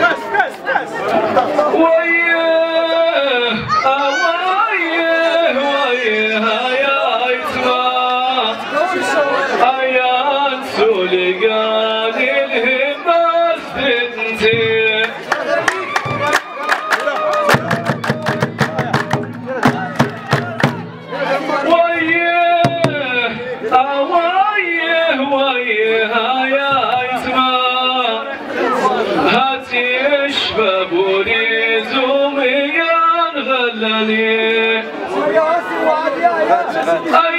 Yes, yes, yes. Yeah.